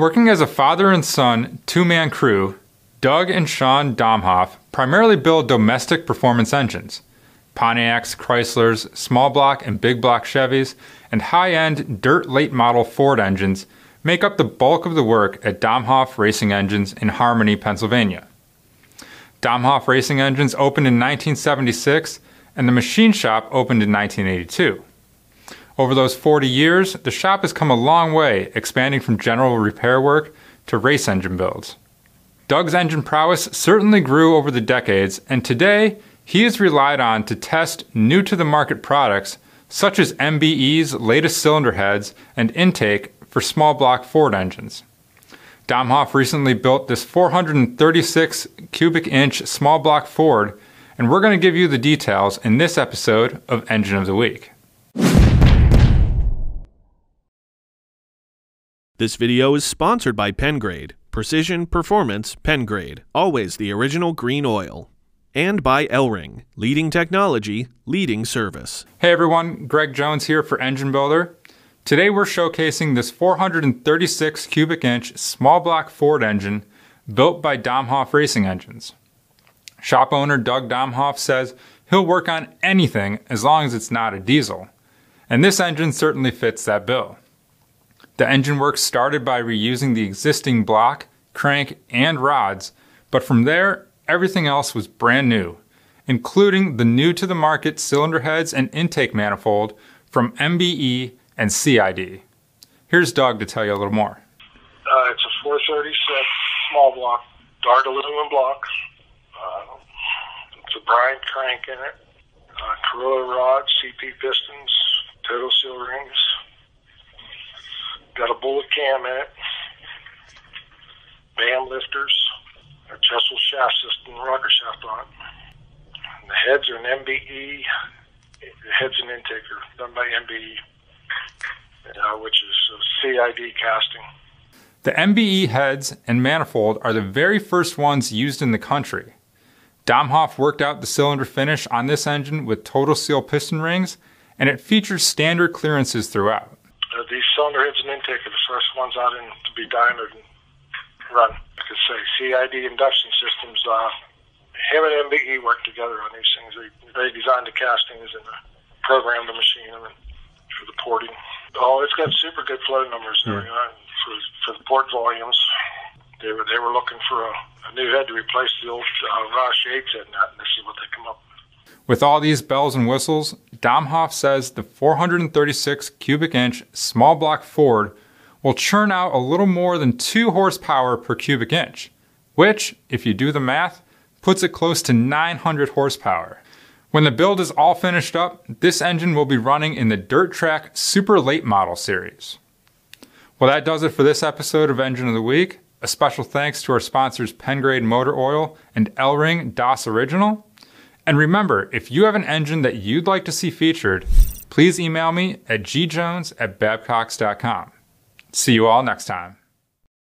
Working as a father and son two man crew, Doug and Sean Domhoff primarily build domestic performance engines. Pontiacs, Chryslers, small block and big block Chevys, and high end dirt late model Ford engines make up the bulk of the work at Domhoff Racing Engines in Harmony, Pennsylvania. Domhoff Racing Engines opened in 1976 and the machine shop opened in 1982. Over those 40 years, the shop has come a long way, expanding from general repair work to race engine builds. Doug's engine prowess certainly grew over the decades, and today he is relied on to test new to the market products such as MBE's latest cylinder heads and intake for small block Ford engines. Domhoff recently built this 436 cubic inch small block Ford, and we're going to give you the details in this episode of Engine of the Week. This video is sponsored by PennGrade, Precision Performance PennGrade, always the original green oil. And by Elring, leading technology, leading service. Hey everyone, Greg Jones here for Engine Builder. Today we're showcasing this 436 cubic inch small block Ford engine built by Domhoff Racing Engines. Shop owner Doug Domhoff says he'll work on anything as long as it's not a diesel. And this engine certainly fits that bill. The engine work started by reusing the existing block, crank, and rods, but from there, everything else was brand new, including the new to the market cylinder heads and intake manifold from MBE and CID. Here's Doug to tell you a little more. Uh, it's a 436 small block, Dart aluminum block. Uh, it's a Bryant crank in it, uh, Carrillo rods, CP pistons, total seal rings. Got a bullet cam in it, BAM lifters, a trestle shaft system, rocker shaft on it. And the heads are an MBE. The heads and intake are done by MBE, uh, which is CID casting. The MBE heads and manifold are the very first ones used in the country. Domhoff worked out the cylinder finish on this engine with total seal piston rings, and it features standard clearances throughout. Cylinder heads and intake are the first ones out in to be diamered and run. I could say CID induction systems. Uh, him and MBE work together on these things. They, they designed the castings and uh, programmed the machine and for the porting. Oh, it's got super good flow numbers and everything on for, for the port volumes. They were they were looking for a, a new head to replace the old uh, Roush Yates head and this is what they come up with. With all these bells and whistles, Domhoff says the 436 cubic inch small block Ford will churn out a little more than 2 horsepower per cubic inch, which, if you do the math, puts it close to 900 horsepower. When the build is all finished up, this engine will be running in the Dirt Track Super Late Model series. Well, that does it for this episode of Engine of the Week. A special thanks to our sponsors PennGrade Motor Oil and Elring Das Original. And remember, if you have an engine that you'd like to see featured, please email me at gjones at babcox.com. See you all next time.